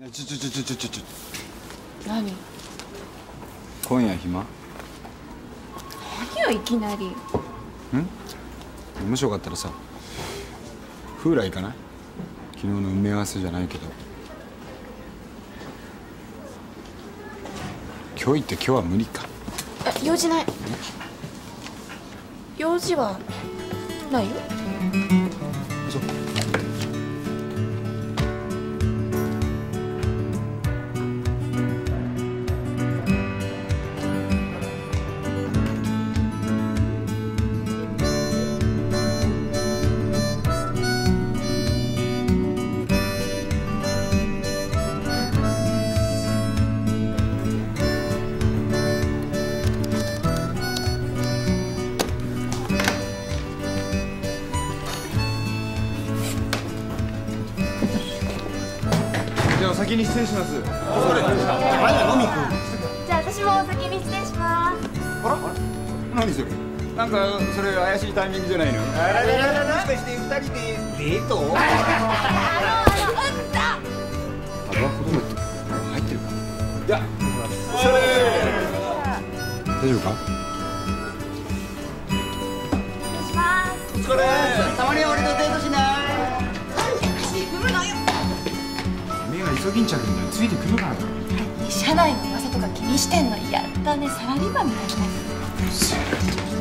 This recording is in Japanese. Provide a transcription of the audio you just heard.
ちょちょちょちょちょちょ。何？今夜暇？何よいきなり。もしよかったらさフーラー行かない？昨日の埋め合わせじゃないけど。今日行って今日は無理か。え用事ない。用事はないよじゃあお先に失礼します。じゃあ私もお先に失礼します。何それなんかそれ怪しいタイミングじゃないの？あららららもしかして二人でデートあの？あのうんだ。タバコ止めって入ってるか？じゃあ大丈夫か失礼します。これ急ぎんちゃうんだよつい。てくるからだ社内の噂とか気にしてんのやったね。サラリーマンみたいな。ねうっせえ